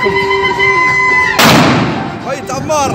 عليكم. هيت عمار.